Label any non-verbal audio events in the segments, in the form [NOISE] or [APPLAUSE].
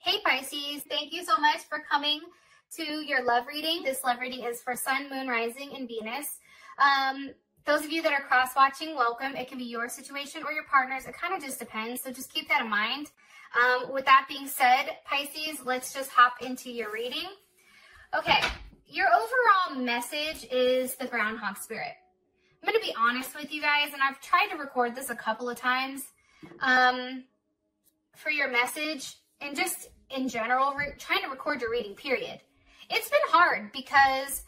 Hey Pisces, thank you so much for coming to your love reading. This love reading is for Sun, Moon, Rising, and Venus. Um, those of you that are cross watching, welcome. It can be your situation or your partner's. It kind of just depends. So just keep that in mind. Um, with that being said, Pisces, let's just hop into your reading. Okay, your overall message is the groundhog spirit. I'm going to be honest with you guys, and I've tried to record this a couple of times um, for your message and just in general, trying to record your reading, period. It's been hard because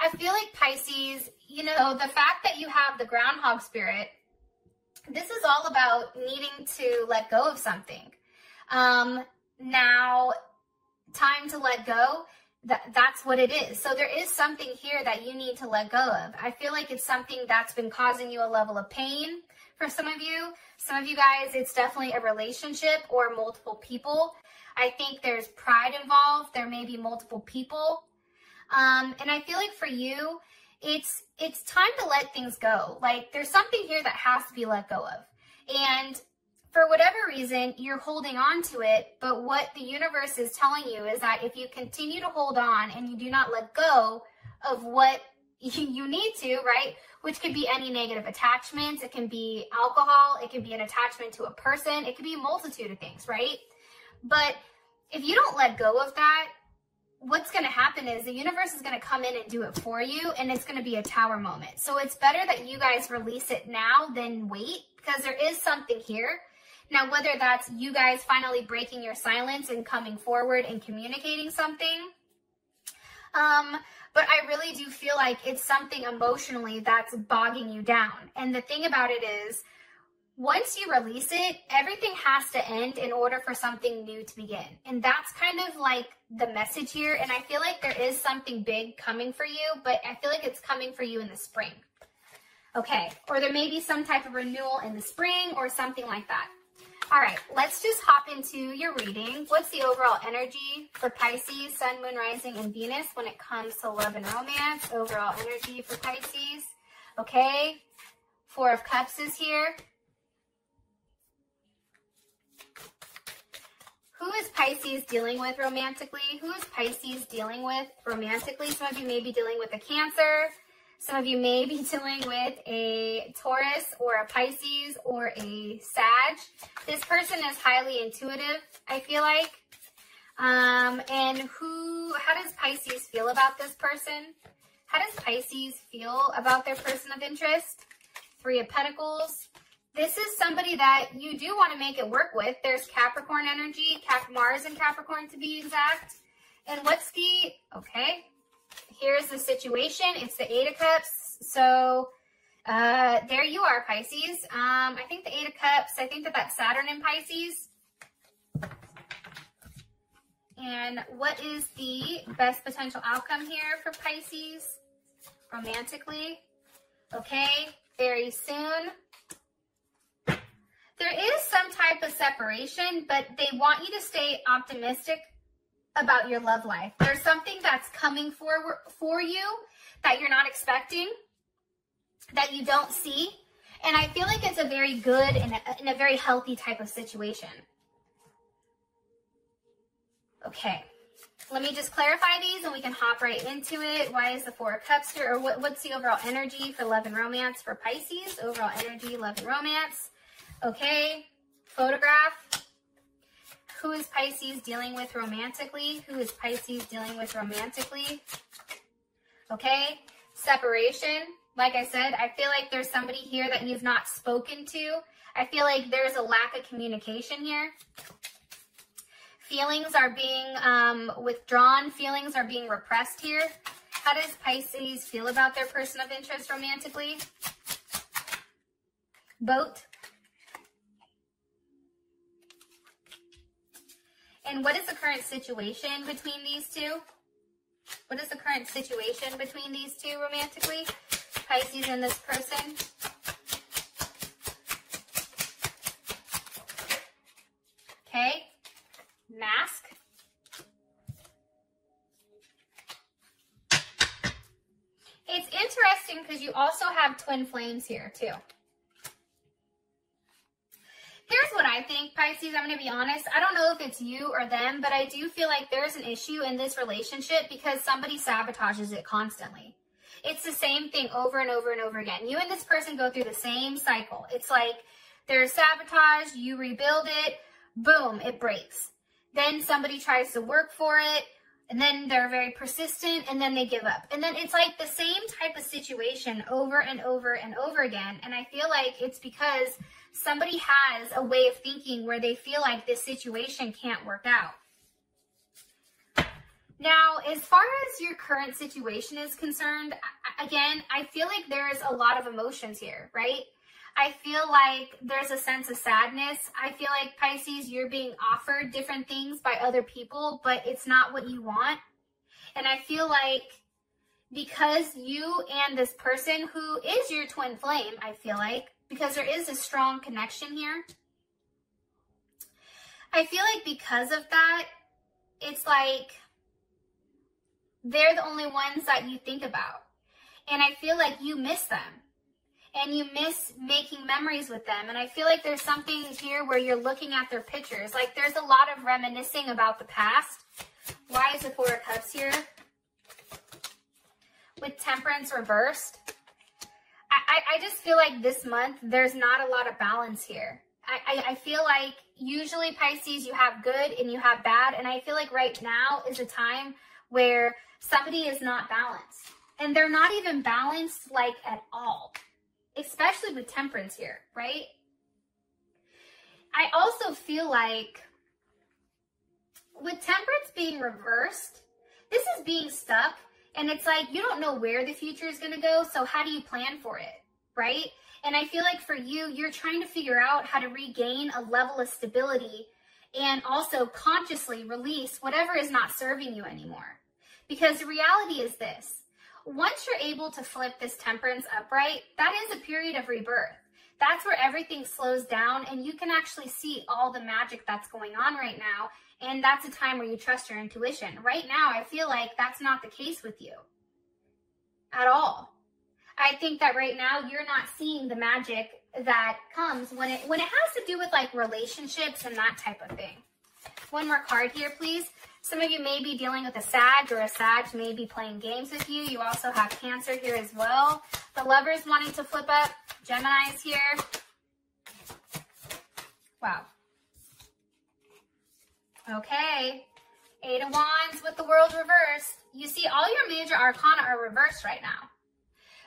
I feel like Pisces, you know, the fact that you have the groundhog spirit, this is all about needing to let go of something. Um, now, time to let go, that, that's what it is. So there is something here that you need to let go of. I feel like it's something that's been causing you a level of pain for some of you. Some of you guys, it's definitely a relationship or multiple people. I think there's pride involved. There may be multiple people. Um, and I feel like for you, it's it's time to let things go. Like there's something here that has to be let go of. And for whatever reason, you're holding on to it, but what the universe is telling you is that if you continue to hold on and you do not let go of what [LAUGHS] you need to, right? Which could be any negative attachments. It can be alcohol. It can be an attachment to a person. It could be a multitude of things, right? But if you don't let go of that, what's going to happen is the universe is going to come in and do it for you and it's going to be a tower moment. So it's better that you guys release it now than wait because there is something here. Now, whether that's you guys finally breaking your silence and coming forward and communicating something, um, but I really do feel like it's something emotionally that's bogging you down. And the thing about it is, once you release it, everything has to end in order for something new to begin. And that's kind of like the message here. And I feel like there is something big coming for you, but I feel like it's coming for you in the spring. Okay. Or there may be some type of renewal in the spring or something like that. All right, let's just hop into your reading. What's the overall energy for Pisces, Sun, Moon, Rising, and Venus when it comes to love and romance? Overall energy for Pisces. Okay, Four of Cups is here. Who is Pisces dealing with romantically? Who is Pisces dealing with romantically? Some of you may be dealing with a Cancer. Some of you may be [LAUGHS] dealing with a Taurus or a Pisces or a Sag. This person is highly intuitive, I feel like. Um, and who, how does Pisces feel about this person? How does Pisces feel about their person of interest? Three of Pentacles this is somebody that you do want to make it work with. There's Capricorn energy, Cap Mars and Capricorn to be exact. And what's the, okay, here's the situation. It's the Eight of Cups. So uh, there you are, Pisces. Um, I think the Eight of Cups, I think that that's Saturn in Pisces. And what is the best potential outcome here for Pisces romantically? Okay, very soon there is some type of separation, but they want you to stay optimistic about your love life. There's something that's coming forward for you that you're not expecting, that you don't see. And I feel like it's a very good and a, and a very healthy type of situation. Okay, let me just clarify these and we can hop right into it. Why is the Four of Cups here? Or what, what's the overall energy for love and romance for Pisces? Overall energy, love and romance. Okay, photograph. Who is Pisces dealing with romantically? Who is Pisces dealing with romantically? Okay, separation. Like I said, I feel like there's somebody here that you've not spoken to. I feel like there's a lack of communication here. Feelings are being um, withdrawn. Feelings are being repressed here. How does Pisces feel about their person of interest romantically? Boat. And what is the current situation between these two? What is the current situation between these two romantically? Pisces and this person. Okay. Mask. It's interesting because you also have twin flames here too. Here's what I think Pisces, I'm going to be honest. I don't know if it's you or them, but I do feel like there's an issue in this relationship because somebody sabotages it constantly. It's the same thing over and over and over again. You and this person go through the same cycle. It's like there's sabotage, you rebuild it, boom, it breaks. Then somebody tries to work for it, and then they're very persistent, and then they give up. And then it's like the same type of situation over and over and over again. And I feel like it's because somebody has a way of thinking where they feel like this situation can't work out. Now, as far as your current situation is concerned, again, I feel like there's a lot of emotions here, right? I feel like there's a sense of sadness. I feel like Pisces, you're being offered different things by other people, but it's not what you want. And I feel like because you and this person who is your twin flame, I feel like, because there is a strong connection here, I feel like because of that, it's like they're the only ones that you think about. And I feel like you miss them and you miss making memories with them. And I feel like there's something here where you're looking at their pictures. Like there's a lot of reminiscing about the past. Why is the Four of Cups here? With Temperance reversed. I, I, just feel like this month there's not a lot of balance here. I, I, I feel like usually Pisces you have good and you have bad. And I feel like right now is a time where somebody is not balanced. And they're not even balanced like at all, especially with temperance here, right? I also feel like with temperance being reversed, this is being stuck and it's like you don't know where the future is going to go, so how do you plan for it, right? And I feel like for you, you're trying to figure out how to regain a level of stability and also consciously release whatever is not serving you anymore. Because the reality is this once you're able to flip this temperance upright, that is a period of rebirth. That's where everything slows down and you can actually see all the magic that's going on right now. And that's a time where you trust your intuition. Right now, I feel like that's not the case with you at all. I think that right now you're not seeing the magic that comes when it when it has to do with like relationships and that type of thing. One more card here, please. Some of you may be dealing with a Sag or a Sag may be playing games with you. You also have Cancer here as well. The lovers wanting to flip up. Gemini's here. Wow. Okay. Eight of Wands with the world reversed. You see, all your major arcana are reversed right now.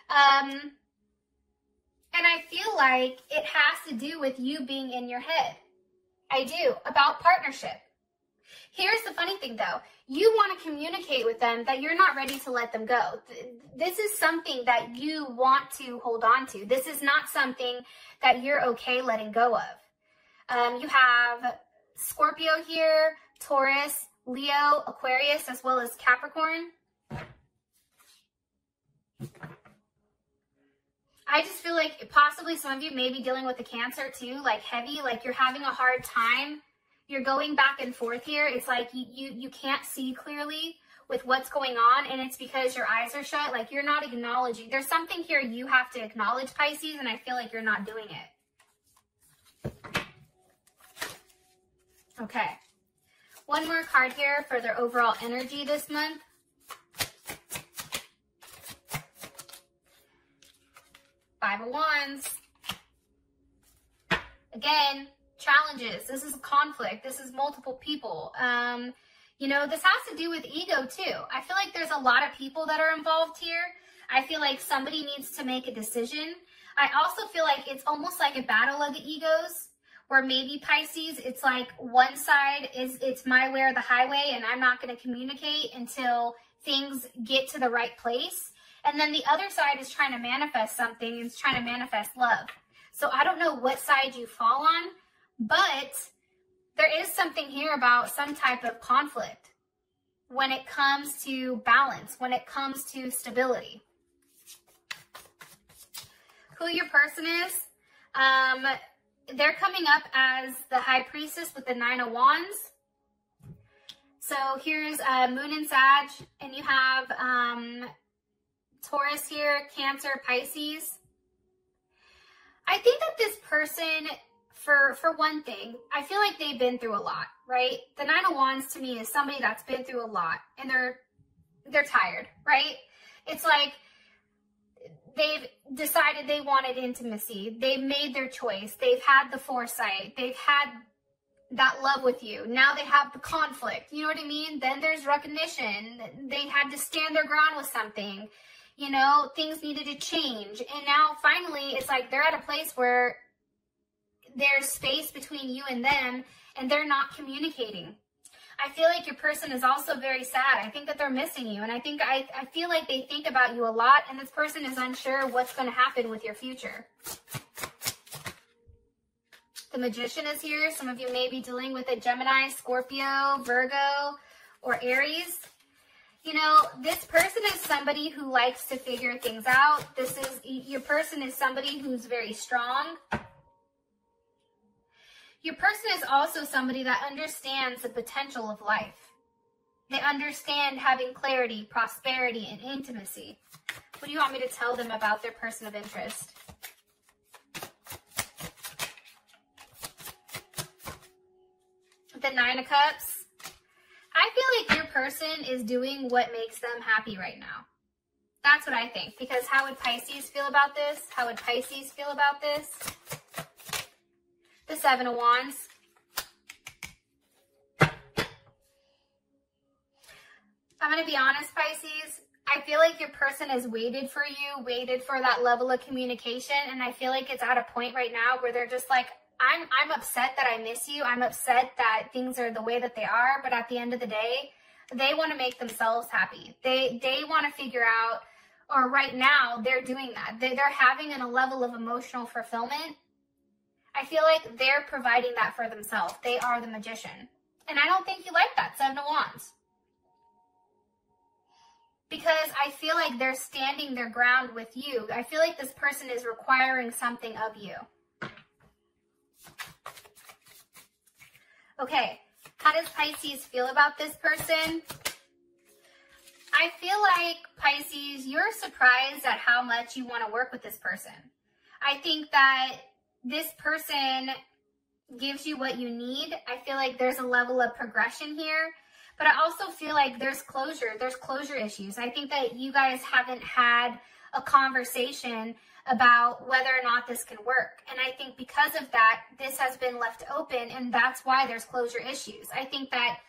Um, and I feel like it has to do with you being in your head. I do, about partnership. Here's the funny thing though. You want to communicate with them that you're not ready to let them go. This is something that you want to hold on to. This is not something that you're okay letting go of. Um, you have Scorpio here, Taurus, Leo, Aquarius, as well as Capricorn. I just feel like possibly some of you may be dealing with the cancer too, like heavy, like you're having a hard time. You're going back and forth here. It's like you, you, you can't see clearly with what's going on and it's because your eyes are shut. Like you're not acknowledging. There's something here you have to acknowledge, Pisces, and I feel like you're not doing it. Okay. One more card here for their overall energy this month. Five of Wands. Again, challenges. This is a conflict. This is multiple people. Um, you know, this has to do with ego too. I feel like there's a lot of people that are involved here. I feel like somebody needs to make a decision. I also feel like it's almost like a battle of the egos where maybe Pisces, it's like one side is it's my way or the highway and I'm not going to communicate until things get to the right place. And then the other side is trying to manifest something and it's trying to manifest love. So I don't know what side you fall on, but there is something here about some type of conflict when it comes to balance, when it comes to stability. Who your person is, um, they're coming up as the High Priestess with the Nine of Wands. So here's uh, Moon and Sag, and you have um, Taurus here, Cancer, Pisces. I think that this person for for one thing, I feel like they've been through a lot, right? The Nine of Wands to me is somebody that's been through a lot and they're they're tired, right? It's like they've decided they wanted intimacy. They've made their choice. They've had the foresight. They've had that love with you. Now they have the conflict. You know what I mean? Then there's recognition. They had to stand their ground with something. You know, things needed to change. And now finally, it's like they're at a place where there's space between you and them and they're not communicating. I feel like your person is also very sad. I think that they're missing you. And I think I, I feel like they think about you a lot and this person is unsure what's going to happen with your future. The magician is here. Some of you may be dealing with a Gemini, Scorpio, Virgo, or Aries. You know, this person is somebody who likes to figure things out. This is, your person is somebody who's very strong. Your person is also somebody that understands the potential of life. They understand having clarity, prosperity, and intimacy. What do you want me to tell them about their person of interest? The Nine of Cups. I feel like your person is doing what makes them happy right now. That's what I think. Because how would Pisces feel about this? How would Pisces feel about this? The Seven of Wands. I'm going to be honest, Pisces. I feel like your person has waited for you, waited for that level of communication. And I feel like it's at a point right now where they're just like, I'm, I'm upset that I miss you. I'm upset that things are the way that they are. But at the end of the day, they want to make themselves happy. They, they want to figure out, or right now they're doing that. They, they're having a level of emotional fulfillment I feel like they're providing that for themselves. They are the magician. And I don't think you like that, Seven of Wands. Because I feel like they're standing their ground with you. I feel like this person is requiring something of you. Okay, how does Pisces feel about this person? I feel like, Pisces, you're surprised at how much you want to work with this person. I think that this person gives you what you need. I feel like there's a level of progression here, but I also feel like there's closure. There's closure issues. I think that you guys haven't had a conversation about whether or not this can work. And I think because of that, this has been left open and that's why there's closure issues. I think that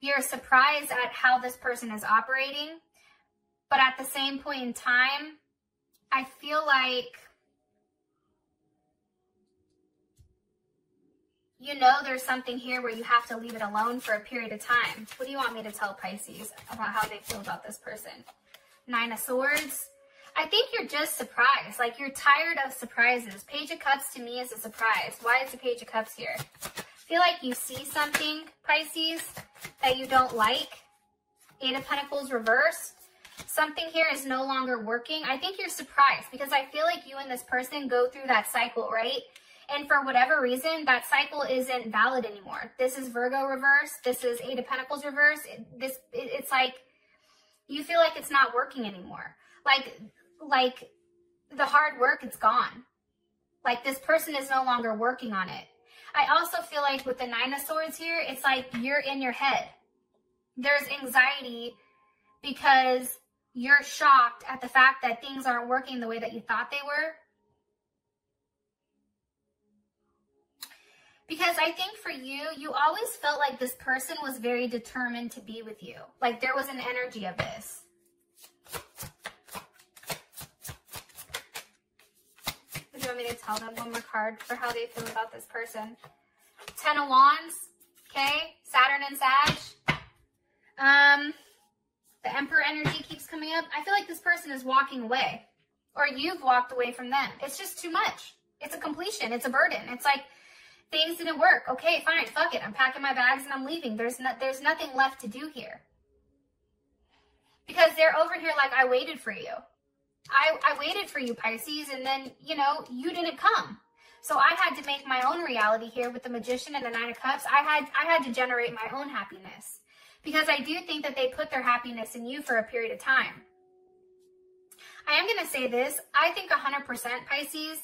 you're surprised at how this person is operating, but at the same point in time, I feel like you know there's something here where you have to leave it alone for a period of time. What do you want me to tell Pisces about how they feel about this person? Nine of Swords. I think you're just surprised. Like you're tired of surprises. Page of Cups to me is a surprise. Why is the Page of Cups here? Feel like you see something, Pisces, that you don't like. Eight of Pentacles reversed. Something here is no longer working. I think you're surprised because I feel like you and this person go through that cycle, right? And for whatever reason, that cycle isn't valid anymore. This is Virgo reverse. This is Eight of Pentacles reverse. This it, it's like you feel like it's not working anymore. Like like the hard work, it's gone. Like this person is no longer working on it. I also feel like with the Nine of Swords here, it's like you're in your head. There's anxiety because you're shocked at the fact that things aren't working the way that you thought they were Because I think for you, you always felt like this person was very determined to be with you. Like there was an energy of this. Do you want me to tell them one more card for how they feel about this person? Ten of Wands, okay? Saturn and Sag. Um, the Emperor energy keeps coming up. I feel like this person is walking away. Or you've walked away from them. It's just too much. It's a completion. It's a burden. It's like things didn't work. Okay, fine, fuck it. I'm packing my bags and I'm leaving. There's there's nothing left to do here. Because they're over here like I waited for you. I, I waited for you, Pisces, and then, you know, you didn't come. So I had to make my own reality here with the Magician and the Nine of Cups. I had I had to generate my own happiness. Because I do think that they put their happiness in you for a period of time. I am going to say this. I think 100% Pisces,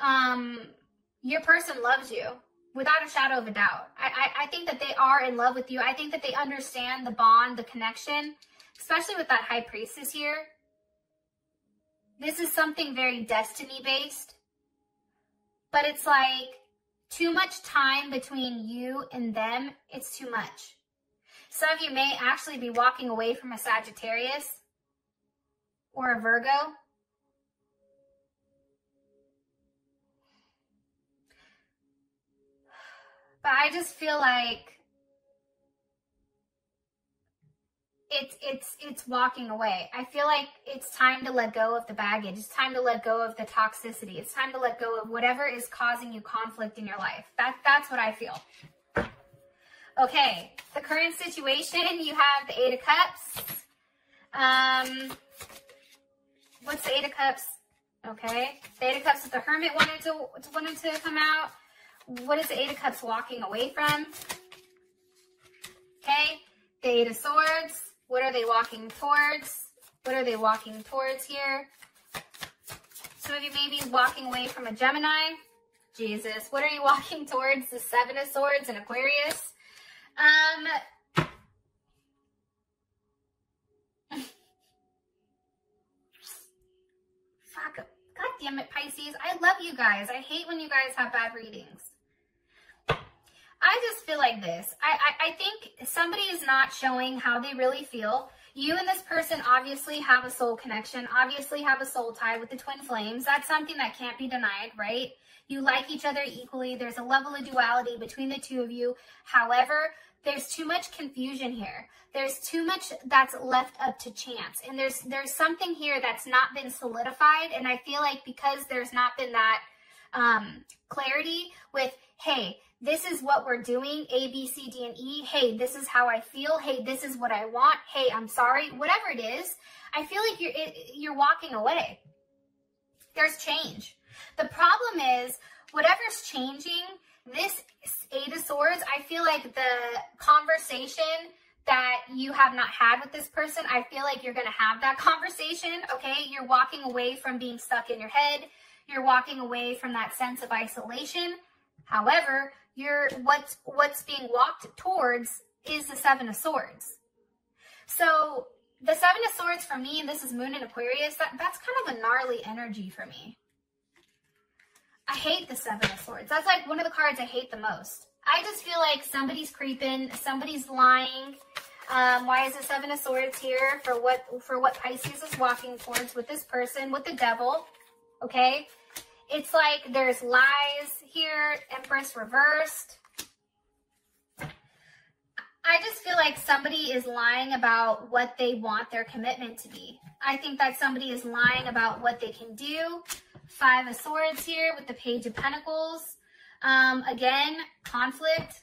um, your person loves you without a shadow of a doubt. I, I, I think that they are in love with you. I think that they understand the bond, the connection, especially with that high priestess here. This is something very destiny based, but it's like too much time between you and them. It's too much. Some of you may actually be walking away from a Sagittarius or a Virgo. But I just feel like it's it's it's walking away. I feel like it's time to let go of the baggage. It's time to let go of the toxicity. It's time to let go of whatever is causing you conflict in your life. That that's what I feel. Okay, the current situation, you have the Eight of Cups. Um, what's the Eight of Cups? Okay, the Eight of Cups, the Hermit wanted to wanted to come out. What is the Eight of Cups walking away from? Okay, the Eight of Swords. What are they walking towards? What are they walking towards here? Some of you may be walking away from a Gemini. Jesus, what are you [LAUGHS] walking towards? The Seven of Swords and Aquarius. Um, [LAUGHS] fuck. God damn it, Pisces. I love you guys. I hate when you guys have bad readings. I just feel like this. I, I, I think somebody is not showing how they really feel. You and this person obviously have a soul connection, obviously have a soul tie with the twin flames. That's something that can't be denied, right? You like each other equally. There's a level of duality between the two of you. However, there's too much confusion here. There's too much that's left up to chance. And there's there's something here that's not been solidified. And I feel like because there's not been that um, clarity with, hey, this is what we're doing, A, B, C, D, and E. Hey, this is how I feel. Hey, this is what I want. Hey, I'm sorry. Whatever it is, I feel like you're it, you're walking away. There's change. The problem is whatever's changing, this Eight of Swords, I feel like the conversation that you have not had with this person, I feel like you're going to have that [LAUGHS] conversation, okay? You're walking away from being stuck in your head. You're walking away from that sense of isolation. However, you're what's what's being walked towards is the 7 of Swords. So, the 7 of Swords for me, and this is Moon in Aquarius, that, that's kind of a gnarly energy for me. I hate the Seven of Swords. That's like one of the cards I hate the most. I just feel like somebody's creeping, somebody's lying. Um, why is the Seven of Swords here for what for what Pisces is walking towards with this person, with the devil? Okay, it's like there's lies here, Empress reversed. I just feel like somebody is lying about what they want their commitment to be. I think that somebody is lying about what they can do. Five of Swords here with the Page of Pentacles. Um, again, conflict.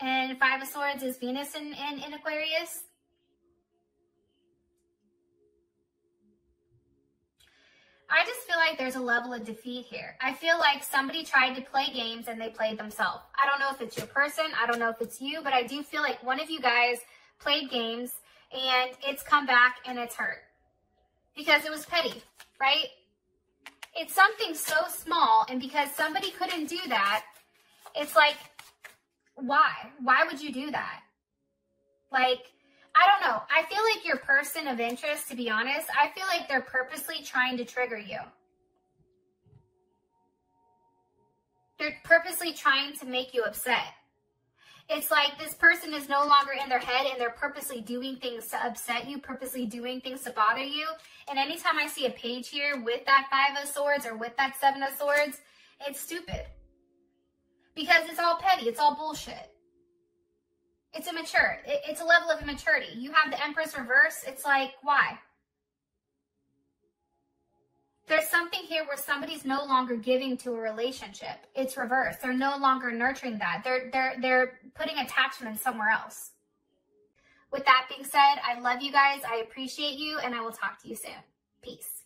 And Five of Swords is Venus in, in, in Aquarius. I just feel like there's a level of defeat here. I feel like somebody tried to play games and they played themselves. I don't know if it's your person. I don't know if it's you, but I do feel like one of you guys played games and it's come back and it's hurt because it was petty, right? It's something so small, and because somebody couldn't do that, it's like, why? Why would you do that? Like, I don't know. I feel like your person of interest, to be honest, I feel like they're purposely trying to trigger you. They're purposely trying to make you upset. It's like this person is no longer in their head and they're purposely doing things to upset you, purposely doing things to bother you. And anytime I see a page here with that Five of Swords or with that Seven of Swords, it's stupid. Because it's all petty. It's all bullshit. It's immature. It's a level of immaturity. You have the Empress reverse. It's like, why? there's something here where somebody's no longer giving to a relationship. It's reversed. They're no longer nurturing that. They're they're they're putting attachment somewhere else. With that being said, I love you guys. I appreciate you and I will talk to you soon. Peace.